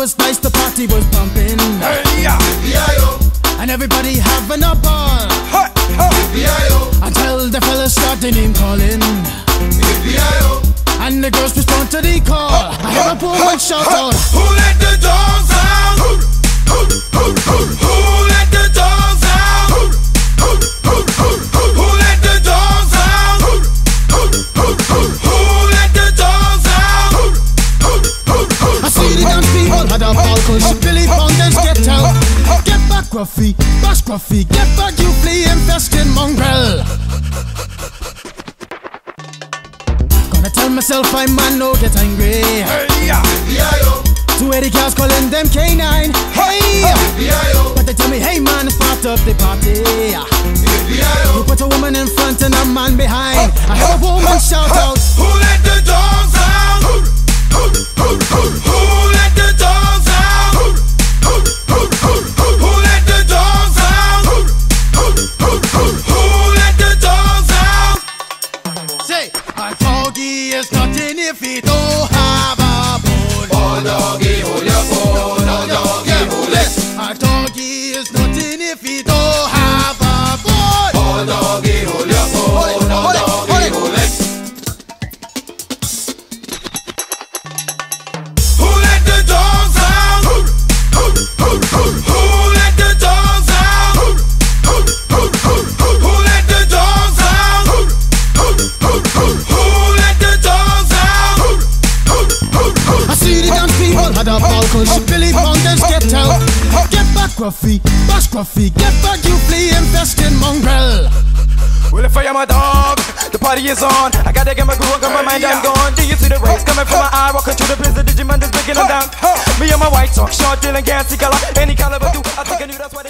the was nice, the party was pumping. Hey, yeah. And everybody having a ball. Hey, hey. Until the fellas start their name calling. And the girls respond to the call. I hear a woman shout out. Who had a ball cause Billy Fountains get out. Get back, Gruffy, bash Gruffy, get back, you flea infested mongrel. Gonna tell myself I'm man, no get angry. Hey, yeah. Two Eddie cars calling them K9. Hey! But they tell me, hey man, it's part of the party. You put a woman in front and a man behind. I heard a woman if don't had a ball cause Billy Fountains get out. Get back, Gruffy, bash Gruffy, get back, you flea infested mongrel. Well, if I am a dog, the party is on. I gotta get my groove on, got my mind, I'm gone. Do you see the rays coming from my eye? Walking through the prison, Digimon is breaking them down. Me and my white talk, short, dealing, gassy color. Any caliber, do I think I knew that's why they call